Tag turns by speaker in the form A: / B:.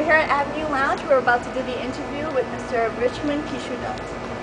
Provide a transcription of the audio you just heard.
A: We're here at Avenue Lounge. We're about to do the interview with Mr. Richmond Kishudat.